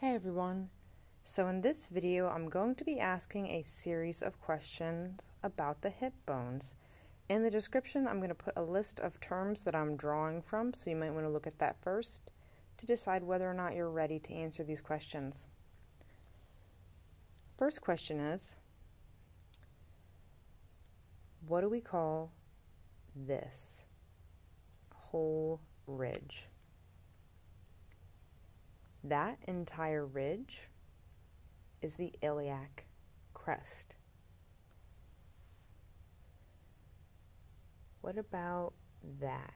Hey everyone! So in this video I'm going to be asking a series of questions about the hip bones. In the description I'm going to put a list of terms that I'm drawing from so you might want to look at that first to decide whether or not you're ready to answer these questions. First question is What do we call this whole ridge? That entire ridge is the iliac crest. What about that?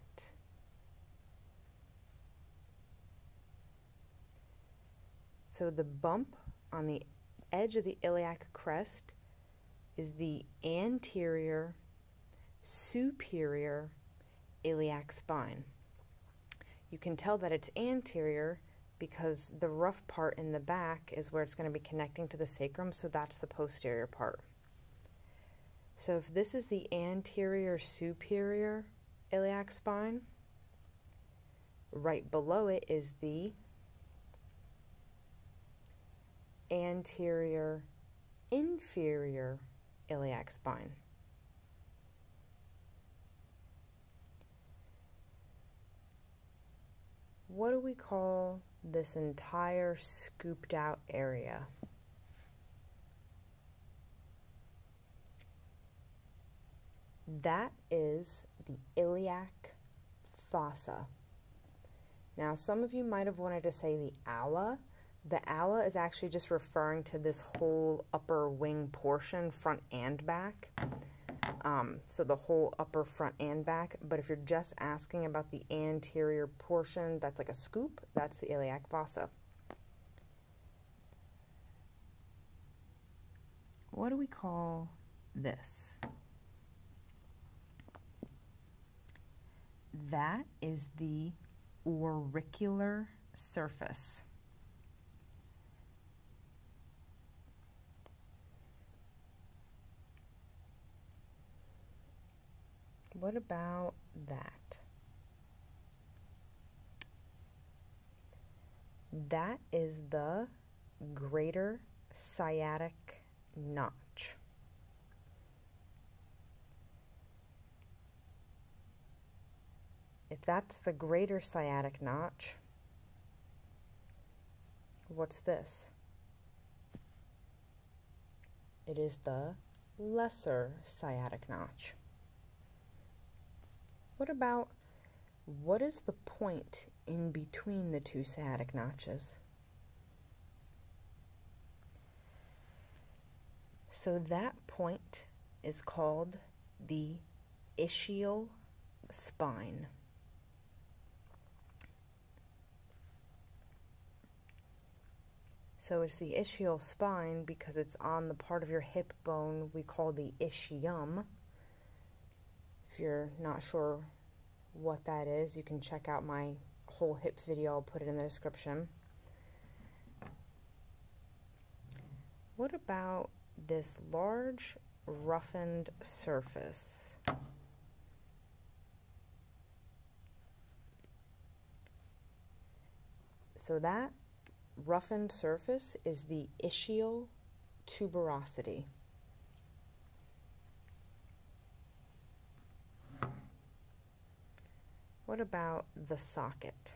So the bump on the edge of the iliac crest is the anterior superior iliac spine. You can tell that it's anterior because the rough part in the back is where it's going to be connecting to the sacrum, so that's the posterior part. So if this is the anterior superior iliac spine, right below it is the anterior inferior iliac spine. What do we call this entire scooped out area. That is the iliac fossa. Now, some of you might have wanted to say the ala. The ala is actually just referring to this whole upper wing portion, front and back. Um, so the whole upper front and back. But if you're just asking about the anterior portion, that's like a scoop, that's the iliac fossa. What do we call this? That is the auricular surface. What about that? That is the greater sciatic notch. If that's the greater sciatic notch, what's this? It is the lesser sciatic notch. What about what is the point in between the two sciatic notches? So that point is called the ischial spine. So it's the ischial spine because it's on the part of your hip bone we call the ischium. If you're not sure what that is, you can check out my whole hip video. I'll put it in the description. What about this large roughened surface? So that roughened surface is the ischial tuberosity. What about the socket?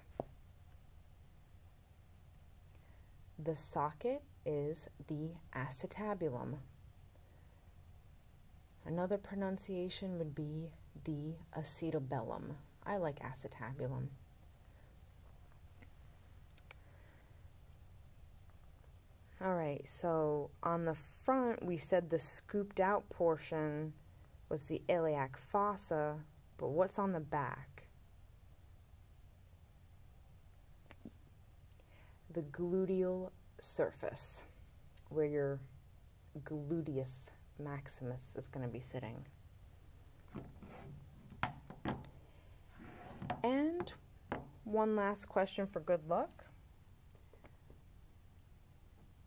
The socket is the acetabulum. Another pronunciation would be the acetabellum. I like acetabulum. All right, so on the front, we said the scooped out portion was the iliac fossa, but what's on the back? The gluteal surface, where your gluteus maximus is going to be sitting. And one last question for good luck.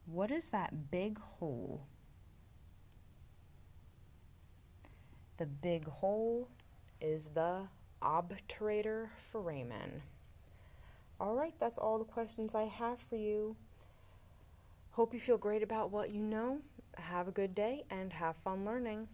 What is that big hole? The big hole is the obturator foramen. All right, that's all the questions I have for you. Hope you feel great about what you know. Have a good day and have fun learning.